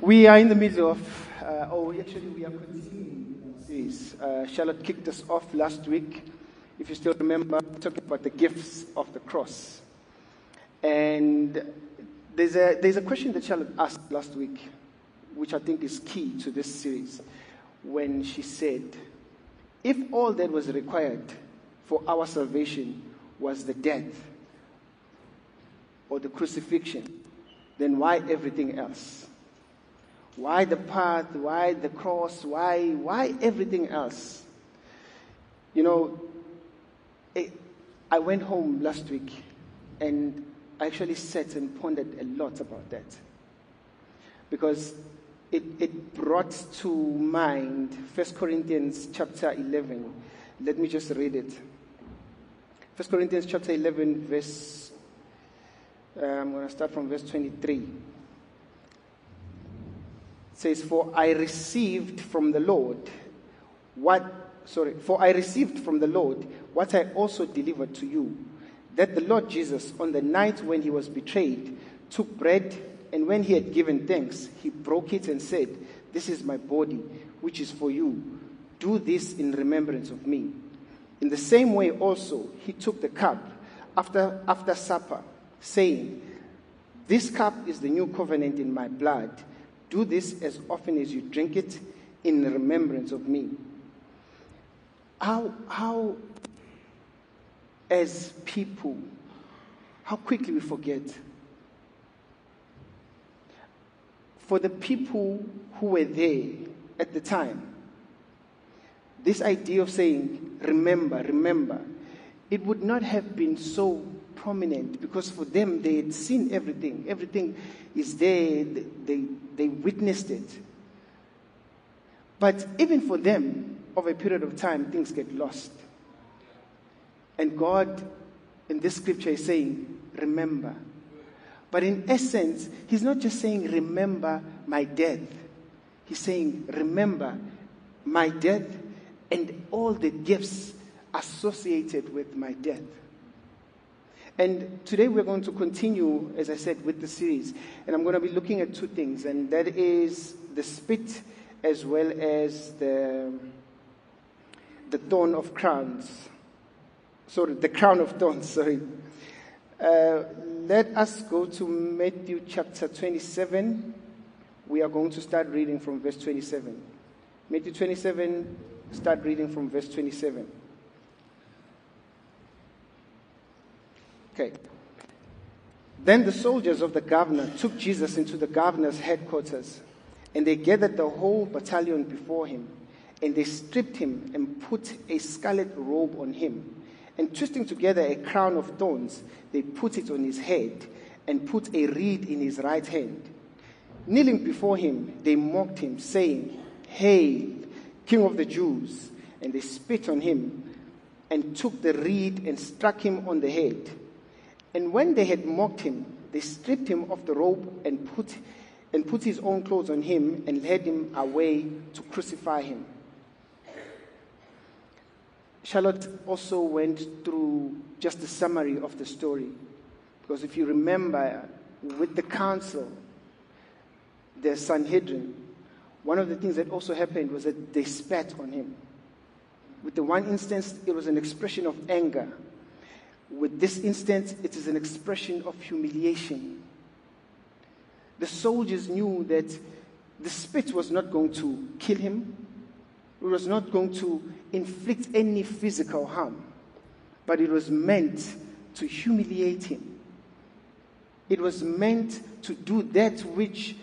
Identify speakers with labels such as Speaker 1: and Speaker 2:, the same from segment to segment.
Speaker 1: We are in the middle of, uh, oh, actually, we are continuing this. Uh, Charlotte kicked us off last week. If you still remember, talking about the gifts of the cross. And there's a, there's a question that Charlotte asked last week, which I think is key to this series, when she said, If all that was required for our salvation was the death or the crucifixion, then why everything else? Why the path? Why the cross? Why, why everything else? You know, it, I went home last week and I actually sat and pondered a lot about that. Because it, it brought to mind 1 Corinthians chapter 11. Let me just read it. 1 Corinthians chapter 11, verse, uh, I'm going to start from verse 23. Says, For I received from the Lord what, sorry, for I received from the Lord what I also delivered to you, that the Lord Jesus, on the night when he was betrayed, took bread, and when he had given thanks, he broke it and said, This is my body, which is for you. Do this in remembrance of me. In the same way, also, he took the cup after, after supper, saying, This cup is the new covenant in my blood. Do this as often as you drink it in remembrance of me. How, how as people, how quickly we forget. For the people who were there at the time, this idea of saying, remember, remember, it would not have been so prominent because for them they had seen everything. Everything is there, they, they, witnessed it. But even for them, over a period of time, things get lost. And God, in this scripture, is saying, remember. But in essence, He's not just saying, remember my death. He's saying, remember my death and all the gifts associated with my death. And today we're going to continue, as I said, with the series. And I'm going to be looking at two things, and that is the spit as well as the, the thorn of crowns. Sorry, the crown of thorns, sorry. Uh, let us go to Matthew chapter 27. We are going to start reading from verse 27. Matthew 27, Start reading from verse 27. Okay. Then the soldiers of the governor took Jesus into the governor's headquarters, and they gathered the whole battalion before him, and they stripped him and put a scarlet robe on him. And twisting together a crown of thorns, they put it on his head and put a reed in his right hand. Kneeling before him, they mocked him, saying, Hail, King of the Jews. And they spit on him and took the reed and struck him on the head. And when they had mocked him, they stripped him of the robe and put, and put his own clothes on him and led him away to crucify him. Charlotte also went through just a summary of the story. Because if you remember, with the council, the Sanhedrin, one of the things that also happened was that they spat on him. With the one instance, it was an expression of anger. With this instance, it is an expression of humiliation. The soldiers knew that the spit was not going to kill him, it was not going to inflict any physical harm, but it was meant to humiliate him. It was meant to do that which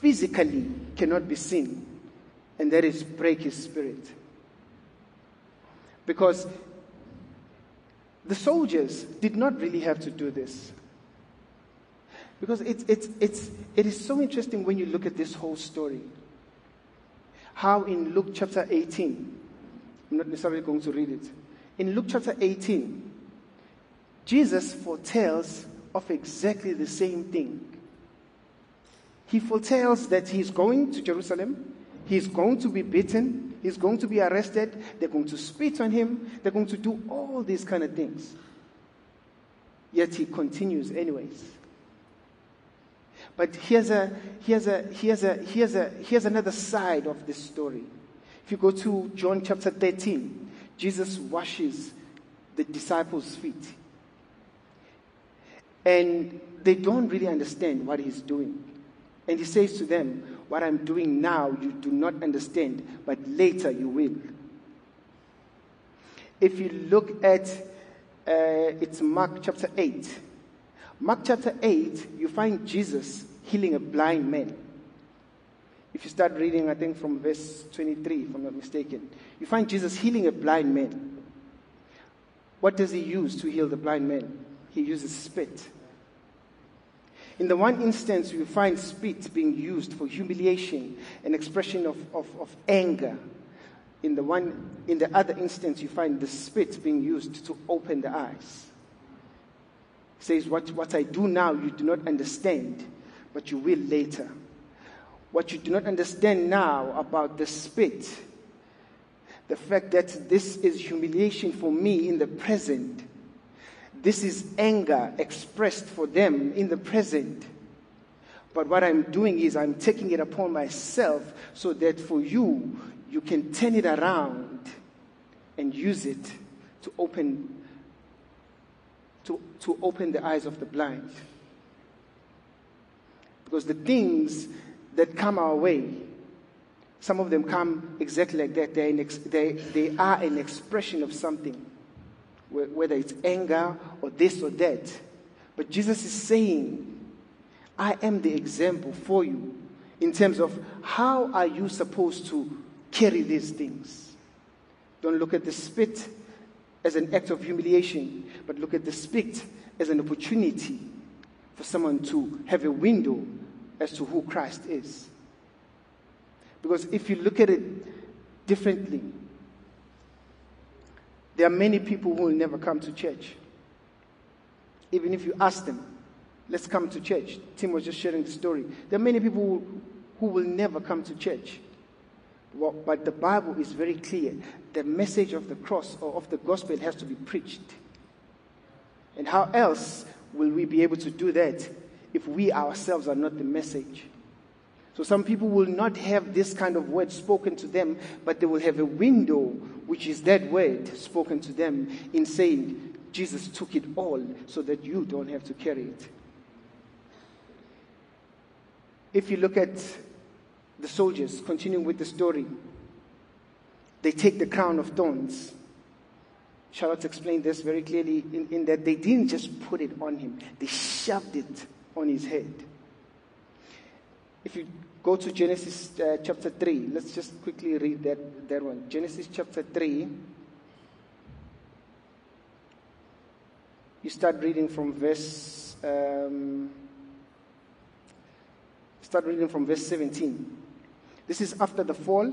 Speaker 1: physically cannot be seen, and that is break his spirit. Because the soldiers did not really have to do this. Because it's, it's, it's, it is so interesting when you look at this whole story. How in Luke chapter 18, I'm not necessarily going to read it. In Luke chapter 18, Jesus foretells of exactly the same thing he foretells that he's going to Jerusalem, he's going to be beaten, he's going to be arrested, they're going to spit on him, they're going to do all these kind of things. Yet he continues, anyways. But here's, a, here's, a, here's, a, here's, a, here's another side of this story. If you go to John chapter 13, Jesus washes the disciples' feet. And they don't really understand what he's doing. And he says to them, What I'm doing now, you do not understand, but later you will. If you look at uh, it's Mark chapter 8. Mark chapter 8, you find Jesus healing a blind man. If you start reading, I think from verse 23, if I'm not mistaken, you find Jesus healing a blind man. What does he use to heal the blind man? He uses spit. In the one instance, you find spit being used for humiliation, an expression of, of, of anger. In the, one, in the other instance, you find the spit being used to open the eyes. Says, what, what I do now, you do not understand, but you will later. What you do not understand now about the spit, the fact that this is humiliation for me in the present this is anger expressed for them in the present. But what I'm doing is I'm taking it upon myself so that for you, you can turn it around and use it to open, to, to open the eyes of the blind. Because the things that come our way, some of them come exactly like that. They're ex- they, they are an expression of something whether it's anger or this or that. But Jesus is saying, I am the example for you in terms of how are you supposed to carry these things. Don't look at the spit as an act of humiliation, but look at the spit as an opportunity for someone to have a window as to who Christ is. Because if you look at it differently, there are many people who will never come to church. Even if you ask them, let's come to church. Tim was just sharing the story. There are many people who, will never come to church. But the Bible is very clear. The message of the cross or of the gospel has to be preached. And how else will we be able to do that if we ourselves are not the message? So some people will not have this kind of word spoken to them, but they will have a window, which is that word spoken to them, in saying, Jesus took it all so that you don't have to carry it. If you look at the soldiers, continuing with the story, they take the crown of thorns. Charlotte explained this very clearly in, in that they didn't just put it on him, they shoved it on his head. If you go to Genesis uh, chapter 3, let's just quickly read that, that one. Genesis chapter 3. You start reading from verse. Um, start reading from verse 17. This is after the fall,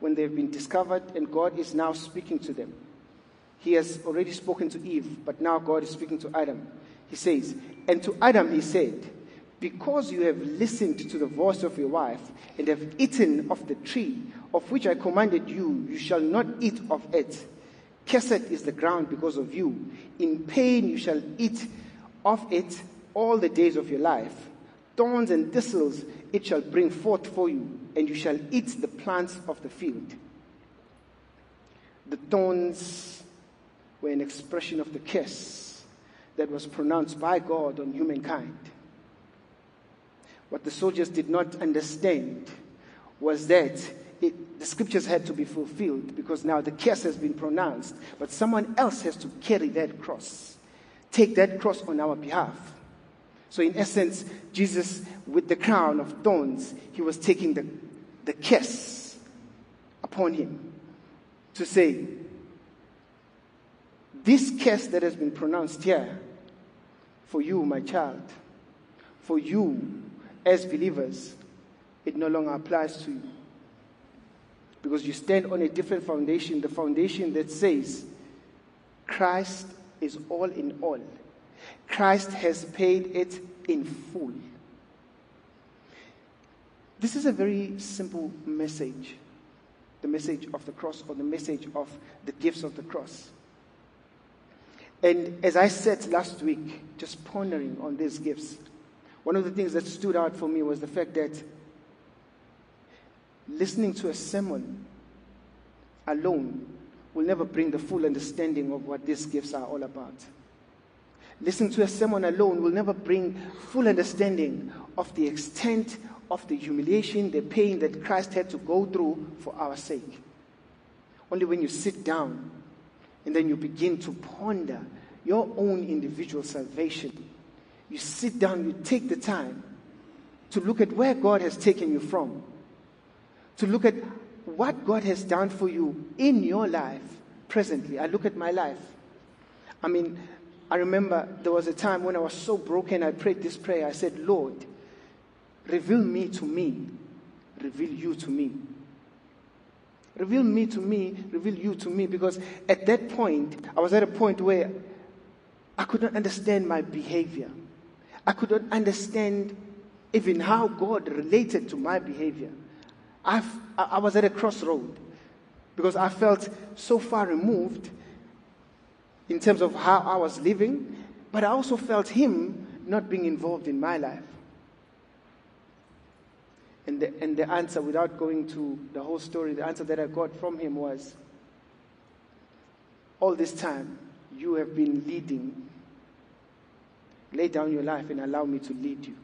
Speaker 1: when they've been discovered, and God is now speaking to them. He has already spoken to Eve, but now God is speaking to Adam. He says, And to Adam he said, because you have listened to the voice of your wife and have eaten of the tree of which I commanded you, you shall not eat of it. Cursed is the ground because of you. In pain you shall eat of it all the days of your life. Thorns and thistles it shall bring forth for you, and you shall eat the plants of the field. The thorns were an expression of the curse that was pronounced by God on humankind. What the soldiers did not understand was that it, the scriptures had to be fulfilled because now the curse has been pronounced, but someone else has to carry that cross, take that cross on our behalf. So, in essence, Jesus, with the crown of thorns, he was taking the, the curse upon him to say, This curse that has been pronounced here, for you, my child, for you, as believers, it no longer applies to you. Because you stand on a different foundation, the foundation that says Christ is all in all. Christ has paid it in full. This is a very simple message the message of the cross or the message of the gifts of the cross. And as I said last week, just pondering on these gifts, One of the things that stood out for me was the fact that listening to a sermon alone will never bring the full understanding of what these gifts are all about. Listening to a sermon alone will never bring full understanding of the extent of the humiliation, the pain that Christ had to go through for our sake. Only when you sit down and then you begin to ponder your own individual salvation, you sit down, you take the time to look at where God has taken you from, to look at what God has done for you in your life presently. I look at my life. I mean, I remember there was a time when I was so broken, I prayed this prayer. I said, Lord, reveal me to me, reveal you to me. Reveal me to me, reveal you to me. Because at that point, I was at a point where I could not understand my behavior. I could not understand even how God related to my behavior. I've, I was at a crossroad because I felt so far removed in terms of how I was living, but I also felt Him not being involved in my life. And the, and the answer, without going to the whole story, the answer that I got from him was All this time, you have been leading. Lay down your life and allow me to lead you.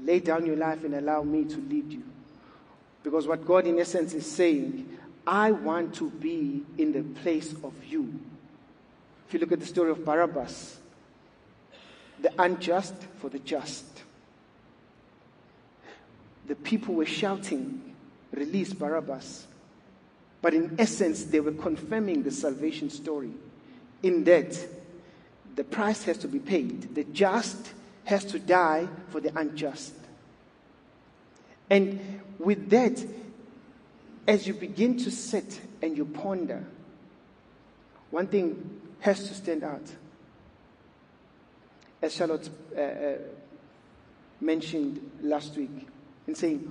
Speaker 1: Lay down your life and allow me to lead you. Because what God, in essence, is saying, I want to be in the place of you. If you look at the story of Barabbas, the unjust for the just the people were shouting, Release Barabbas. But in essence, they were confirming the salvation story in that the price has to be paid. The just has to die for the unjust. And with that, as you begin to sit and you ponder, one thing has to stand out. As Charlotte uh, uh, mentioned last week, in saying,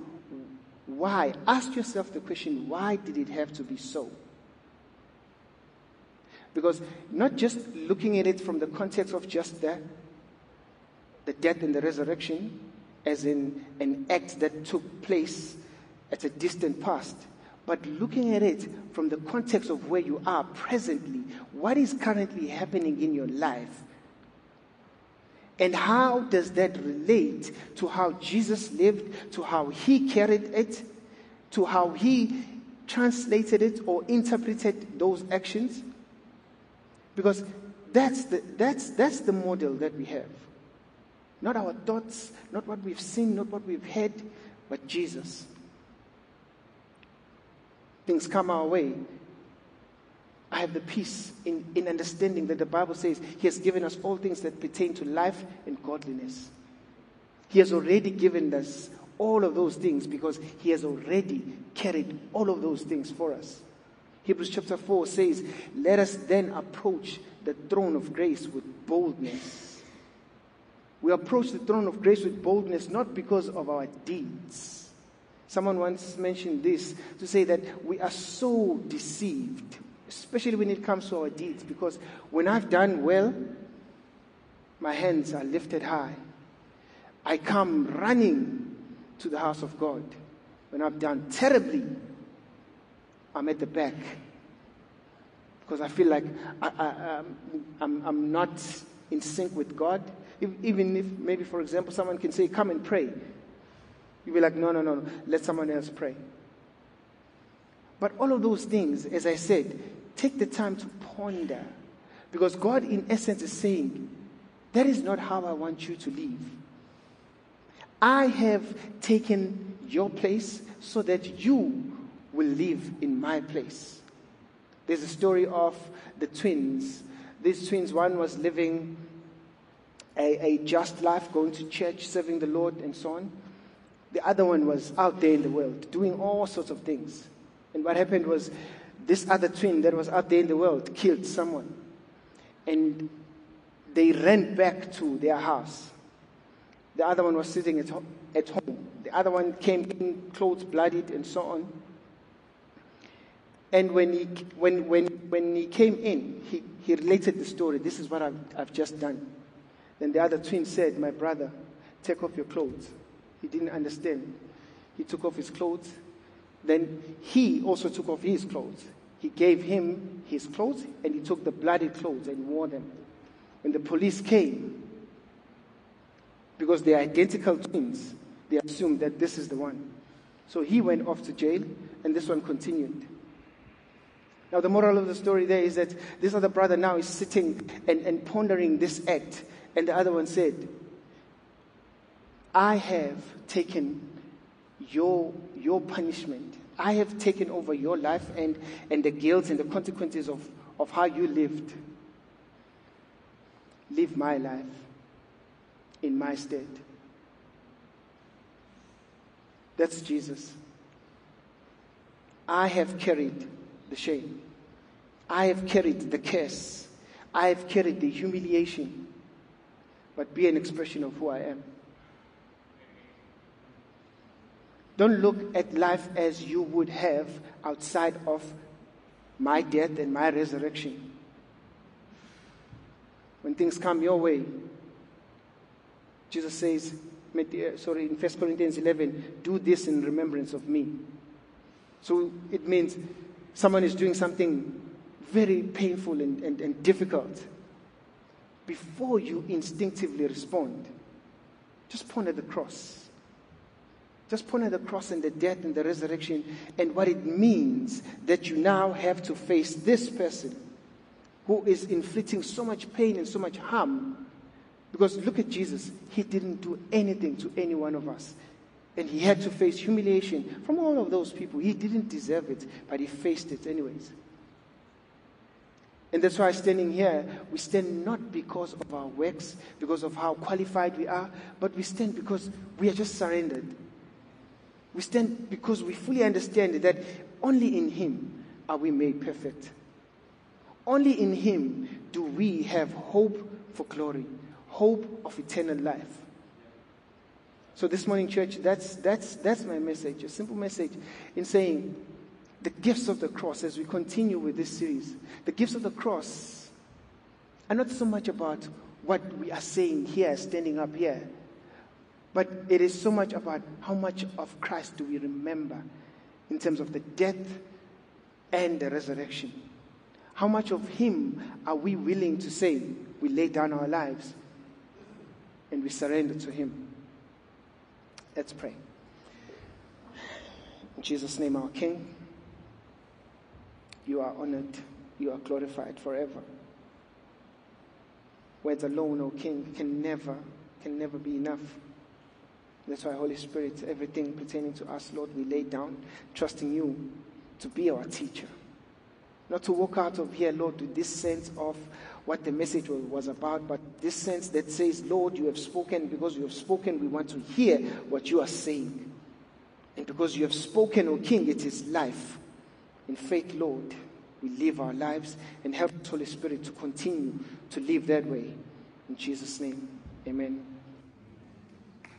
Speaker 1: why? Ask yourself the question, why did it have to be so? Because not just looking at it from the context of just the, the death and the resurrection, as in an act that took place at a distant past, but looking at it from the context of where you are presently, what is currently happening in your life, and how does that relate to how Jesus lived, to how he carried it, to how he translated it or interpreted those actions? Because that's the, that's, that's the model that we have. Not our thoughts, not what we've seen, not what we've heard, but Jesus. Things come our way, I have the peace in, in understanding that the Bible says He has given us all things that pertain to life and godliness. He has already given us all of those things because He has already carried all of those things for us. Hebrews chapter 4 says, Let us then approach the throne of grace with boldness. We approach the throne of grace with boldness not because of our deeds. Someone once mentioned this to say that we are so deceived especially when it comes to our deeds, because when I've done well, my hands are lifted high. I come running to the house of God. When I've done terribly, I'm at the back because I feel like I, um, I'm, I'm not in sync with God. If, even if maybe, for example, someone can say, Come and pray. You'll be like, No, no, no, no, let someone else pray. But all of those things, as I said, Take the time to ponder. Because God, in essence, is saying, That is not how I want you to live. I have taken your place so that you will live in my place. There's a story of the twins. These twins, one was living a, a just life, going to church, serving the Lord, and so on. The other one was out there in the world, doing all sorts of things. And what happened was this other twin that was out there in the world killed someone. And they ran back to their house. The other one was sitting at, at home. The other one came in, clothes bloodied, and so on. And when he, when, when, when he came in, he, he related the story. This is what I've, I've just done. Then the other twin said, My brother, take off your clothes. He didn't understand. He took off his clothes. Then he also took off his clothes. He gave him his clothes and he took the bloody clothes and wore them. When the police came, because they're identical twins, they assumed that this is the one. So he went off to jail and this one continued. Now, the moral of the story there is that this other brother now is sitting and, and pondering this act, and the other one said, I have taken your, your punishment. I have taken over your life and, and the guilt and the consequences of, of how you lived. Live my life in my stead. That's Jesus. I have carried the shame. I have carried the curse. I have carried the humiliation. But be an expression of who I am. Don't look at life as you would have outside of my death and my resurrection. When things come your way, Jesus says, uh, sorry, in 1 Corinthians 11, do this in remembrance of me. So it means someone is doing something very painful and, and, and difficult. Before you instinctively respond, just point at the cross. Just point at the cross and the death and the resurrection and what it means that you now have to face this person who is inflicting so much pain and so much harm because look at Jesus. He didn't do anything to any one of us. And he had to face humiliation from all of those people. He didn't deserve it, but he faced it anyways. And that's why standing here, we stand not because of our works, because of how qualified we are, but we stand because we are just surrendered. We stand because we fully understand that only in Him are we made perfect. Only in Him do we have hope for glory hope of eternal life. So this morning, church, that's, that's, that's my message, a simple message in saying the gifts of the cross as we continue with this series. The gifts of the cross are not so much about what we are saying here, standing up here, but it is so much about how much of Christ do we remember in terms of the death and the resurrection. How much of Him are we willing to say we lay down our lives? and we surrender to Him. Let's pray. In Jesus' name, our King, you are honored, you are glorified forever. Words alone, O King, can never, can never be enough. That's why, Holy Spirit, everything pertaining to us, Lord, we lay down, trusting you to be our teacher. Not to walk out of here, Lord, with this sense of what the message was about, but this sense that says, Lord, you have spoken. Because you have spoken, we want to hear what you are saying. And because you have spoken, O King, it is life. In faith, Lord, we live our lives and help the Holy Spirit to continue to live that way. In Jesus' name, amen.